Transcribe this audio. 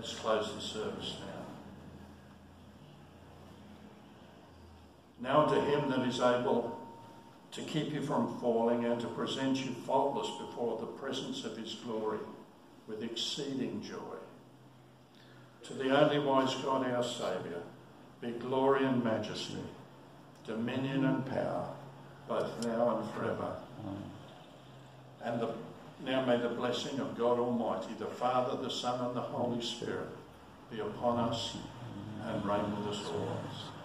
Let's close the service now. Now to him that is able to keep you from falling and to present you faultless before the presence of his glory with exceeding joy. To the only wise God our Saviour, be glory and majesty, dominion and power, both now and forever. And the, now may the blessing of God Almighty, the Father, the Son, and the Holy Spirit be upon us and reign with us always.